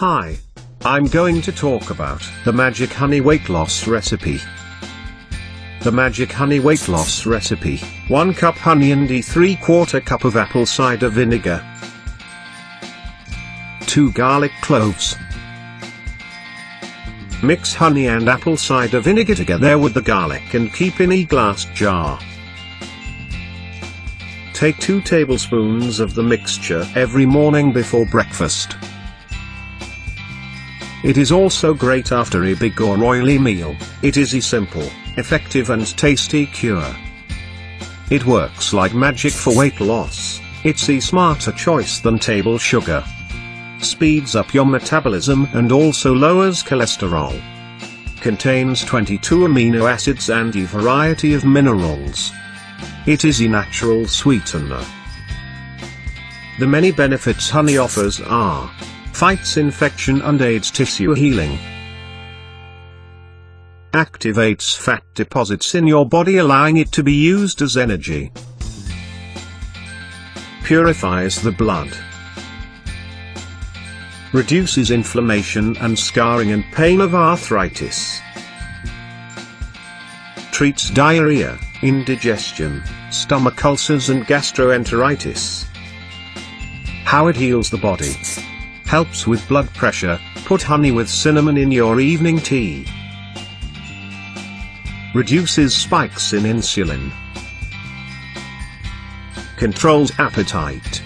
Hi. I'm going to talk about the Magic Honey Weight Loss Recipe. The Magic Honey Weight Loss Recipe 1 cup honey and a 3 quarter cup of apple cider vinegar. 2 garlic cloves. Mix honey and apple cider vinegar together with the garlic and keep in a glass jar. Take 2 tablespoons of the mixture every morning before breakfast. It is also great after a big or oily meal, it is a simple, effective and tasty cure. It works like magic for weight loss, it's a smarter choice than table sugar. Speeds up your metabolism and also lowers cholesterol. Contains 22 amino acids and a variety of minerals. It is a natural sweetener. The many benefits honey offers are fights infection and aids tissue healing, activates fat deposits in your body allowing it to be used as energy, purifies the blood, reduces inflammation and scarring and pain of arthritis, treats diarrhea, indigestion, stomach ulcers and gastroenteritis. How it heals the body. Helps with blood pressure, put honey with cinnamon in your evening tea. Reduces spikes in insulin. Controls appetite.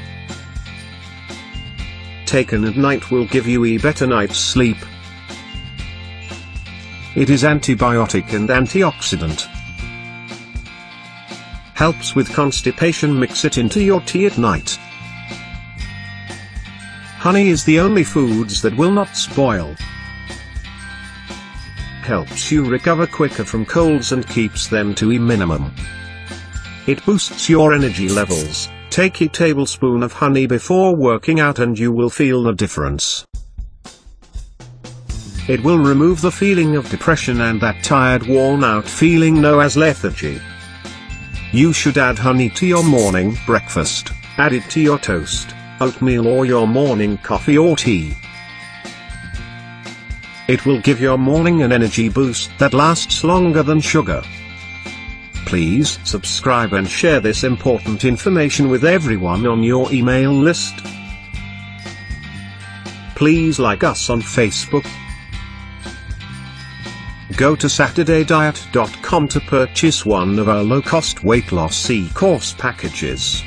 Taken at night will give you a better night's sleep. It is antibiotic and antioxidant. Helps with constipation mix it into your tea at night. Honey is the only foods that will not spoil. Helps you recover quicker from colds and keeps them to a minimum. It boosts your energy levels. Take a tablespoon of honey before working out and you will feel the difference. It will remove the feeling of depression and that tired worn out feeling known as lethargy. You should add honey to your morning breakfast, add it to your toast, oatmeal or your morning coffee or tea. It will give your morning an energy boost that lasts longer than sugar. Please subscribe and share this important information with everyone on your email list. Please like us on Facebook. Go to SaturdayDiet.com to purchase one of our low-cost weight loss e-course packages.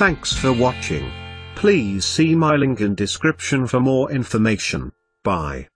Thanks for watching. Please see my link in description for more information. Bye.